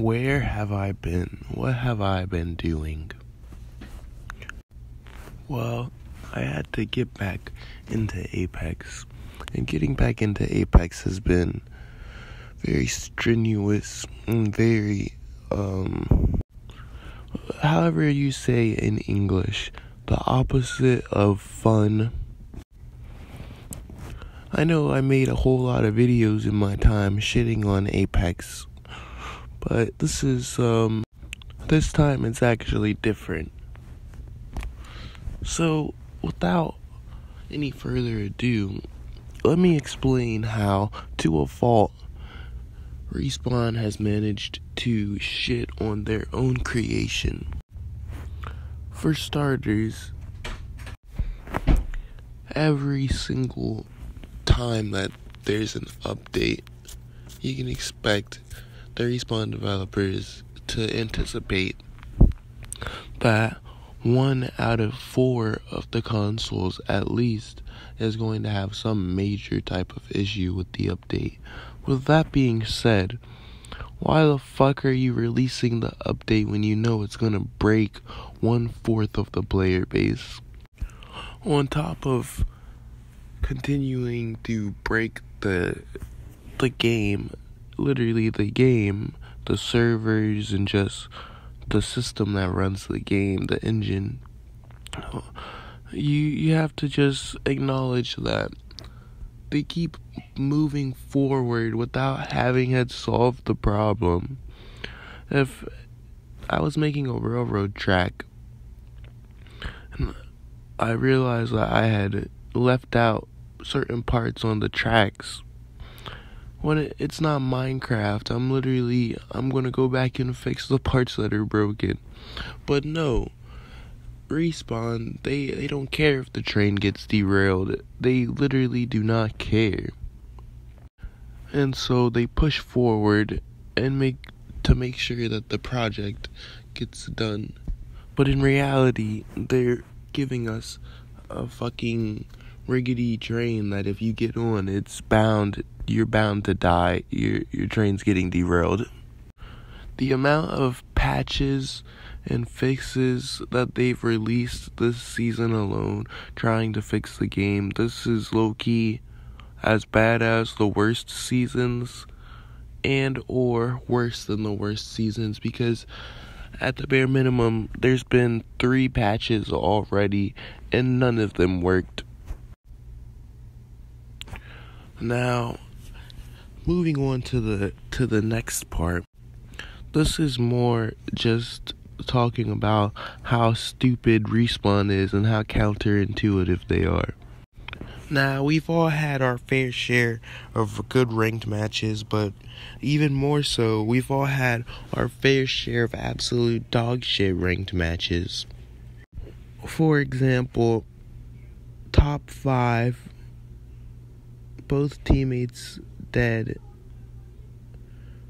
Where have I been? What have I been doing? Well, I had to get back into Apex. And getting back into Apex has been very strenuous and very, um, however you say in English, the opposite of fun. I know I made a whole lot of videos in my time shitting on Apex, but this is, um, this time it's actually different. So, without any further ado, let me explain how, to a fault, Respawn has managed to shit on their own creation. For starters, every single time that there's an update, you can expect the Respawn developers to anticipate that one out of four of the consoles at least is going to have some major type of issue with the update. With that being said, why the fuck are you releasing the update when you know it's gonna break one fourth of the player base? On top of continuing to break the the game, literally the game, the servers and just the system that runs the game, the engine. You you have to just acknowledge that they keep moving forward without having had solved the problem. If I was making a railroad track and I realized that I had left out certain parts on the tracks when it, it's not Minecraft, I'm literally I'm gonna go back and fix the parts that are broken. But no, respawn they they don't care if the train gets derailed. They literally do not care. And so they push forward and make to make sure that the project gets done. But in reality, they're giving us a fucking rickety train that if you get on, it's bound you're bound to die. Your your train's getting derailed. The amount of patches and fixes that they've released this season alone trying to fix the game, this is low key as bad as the worst seasons and or worse than the worst seasons because at the bare minimum there's been 3 patches already and none of them worked. Now, moving on to the to the next part. This is more just talking about how stupid respawn is and how counterintuitive they are. Now, we've all had our fair share of good ranked matches, but even more so, we've all had our fair share of absolute dog shit ranked matches. For example, top 5 both teammates dead.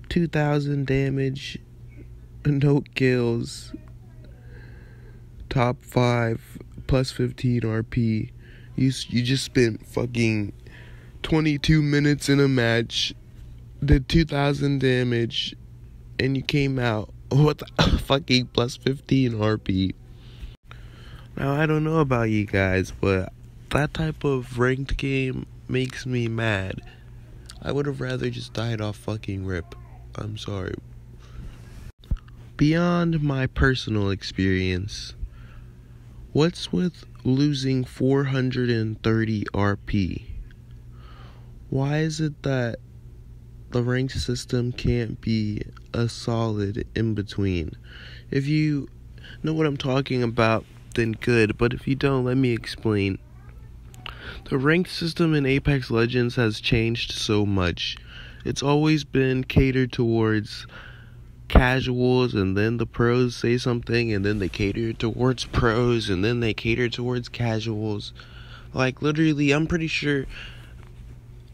2000 damage, no kills, top 5, plus 15 RP. You, you just spent fucking 22 minutes in a match, did 2000 damage, and you came out with fucking plus 15 RP. Now, I don't know about you guys, but that type of ranked game makes me mad. I would have rather just died off fucking rip. I'm sorry. Beyond my personal experience, what's with losing 430 RP? Why is it that the ranked system can't be a solid in between? If you know what I'm talking about, then good, but if you don't, let me explain. The ranked system in Apex Legends has changed so much. It's always been catered towards casuals and then the pros say something and then they cater towards pros and then they cater towards casuals. Like literally I'm pretty sure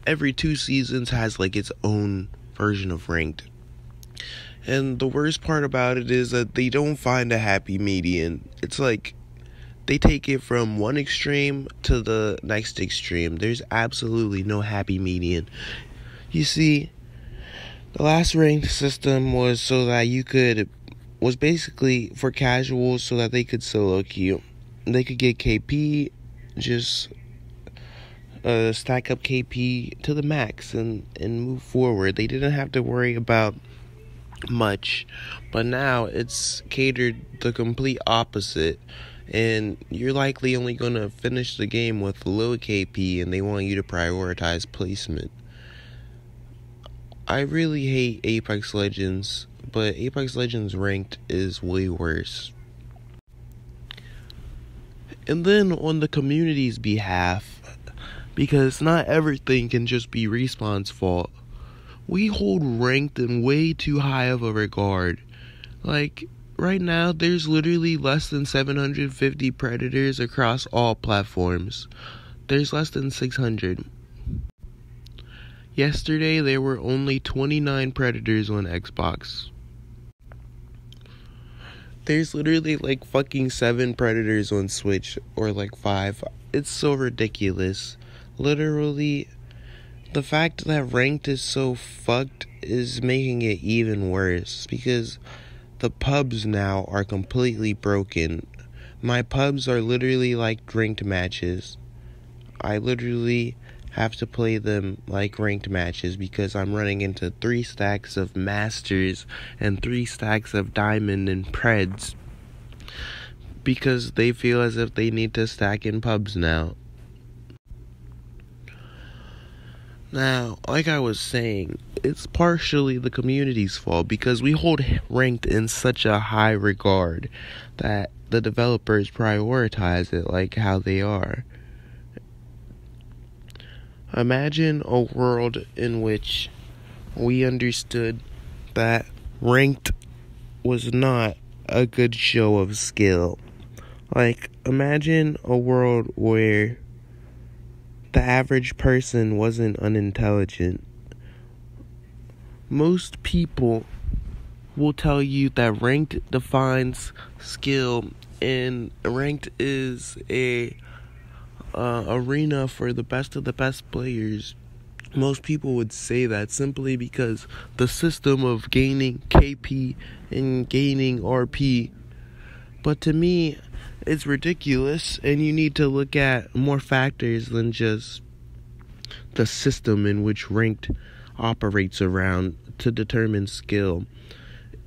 every two seasons has like its own version of ranked. And the worst part about it is that they don't find a happy median. It's like they take it from one extreme to the next extreme. There's absolutely no happy median. You see, The last ranked system was so that you could was basically for casuals so that they could solo queue. They could get KP, just uh, stack up KP to the max and and move forward. They didn't have to worry about much, but now it's catered the complete opposite. And you're likely only gonna finish the game with low KP, and they want you to prioritize placement. I really hate Apex Legends, but Apex Legends ranked is way worse. And then on the community's behalf, because not everything can just be Respawn's fault, we hold ranked in way too high of a regard. Like, right now, there's literally less than 750 predators across all platforms. There's less than 600. Yesterday, there were only 29 Predators on Xbox. There's literally like fucking 7 Predators on Switch, or like 5. It's so ridiculous. Literally, the fact that ranked is so fucked is making it even worse because the pubs now are completely broken. My pubs are literally like ranked matches. I literally have to play them like ranked matches because I'm running into three stacks of masters and three stacks of diamond and preds because they feel as if they need to stack in pubs now. Now, like I was saying, it's partially the community's fault because we hold ranked in such a high regard that the developers prioritize it like how they are. Imagine a world in which we understood that ranked was not a good show of skill. Like, imagine a world where the average person wasn't unintelligent. Most people will tell you that ranked defines skill, and ranked is a uh, arena for the best of the best players. Most people would say that simply because the system of gaining KP and gaining RP. But to me, it's ridiculous, and you need to look at more factors than just the system in which ranked operates around to determine skill.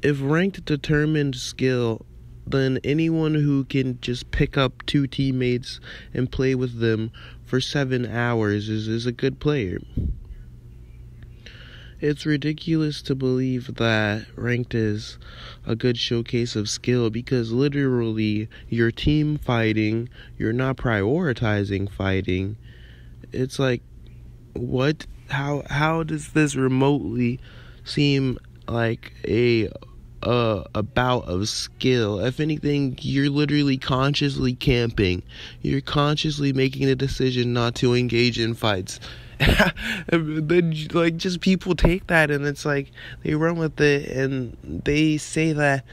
If ranked determined skill, then anyone who can just pick up two teammates and play with them for seven hours is, is a good player. It's ridiculous to believe that ranked is a good showcase of skill because literally you're team fighting, you're not prioritizing fighting. It's like what how how does this remotely seem like a a bout of skill. If anything, you're literally consciously camping. You're consciously making a decision not to engage in fights. then, like, just people take that and it's like they run with it and they say that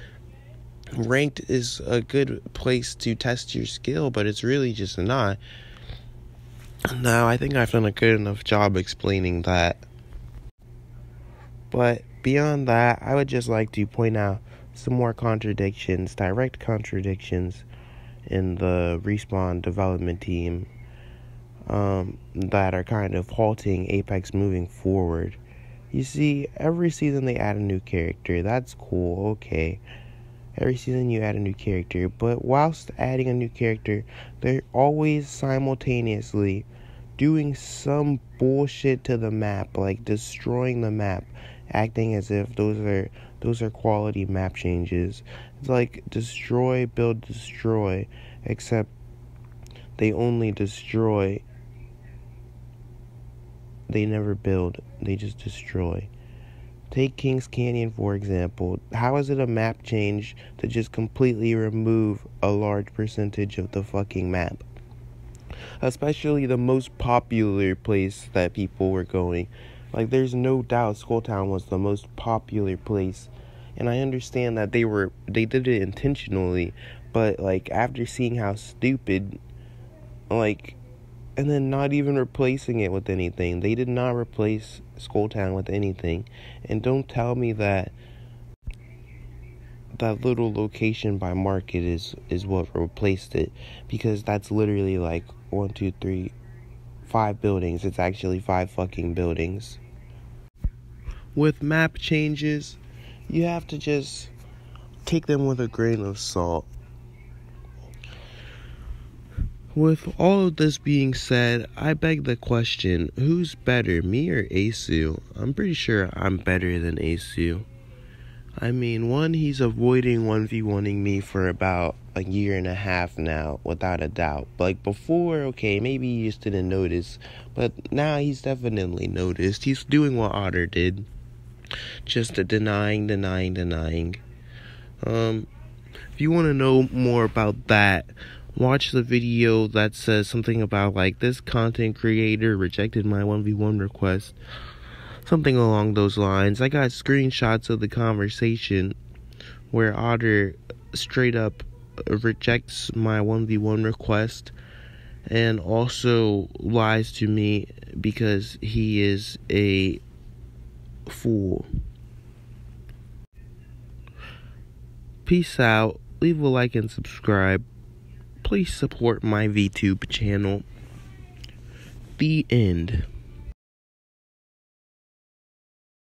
ranked is a good place to test your skill, but it's really just not. Now, I think I've done a good enough job explaining that. But beyond that, I would just like to point out some more contradictions, direct contradictions in the Respawn development team um, that are kind of halting Apex moving forward. You see, every season they add a new character. That's cool, okay. Every season you add a new character, but whilst adding a new character, they're always simultaneously doing some bullshit to the map, like destroying the map acting as if those are those are quality map changes. It's like destroy, build, destroy, except they only destroy. They never build, they just destroy. Take Kings Canyon for example. How is it a map change to just completely remove a large percentage of the fucking map? Especially the most popular place that people were going. Like, there's no doubt Skulltown was the most popular place. And I understand that they were, they did it intentionally. But, like, after seeing how stupid, like, and then not even replacing it with anything. They did not replace Skulltown with anything. And don't tell me that that little location by market is is what replaced it because that's literally like one two three five buildings it's actually five fucking buildings with map changes you have to just take them with a grain of salt with all of this being said, I beg the question who's better, me or Aceu? I'm pretty sure I'm better than Aceu. I mean, one, he's avoiding 1v1ing me for about a year and a half now, without a doubt. Like before, okay, maybe he just didn't notice, but now he's definitely noticed. He's doing what Otter did. Just denying, denying, denying. Um, if you want to know more about that, watch the video that says something about like this content creator rejected my 1v1 request something along those lines. I got screenshots of the conversation where Otter straight up rejects my 1v1 request and also lies to me because he is a fool. Peace out. Leave a like and subscribe. Please support my VTube channel. The end.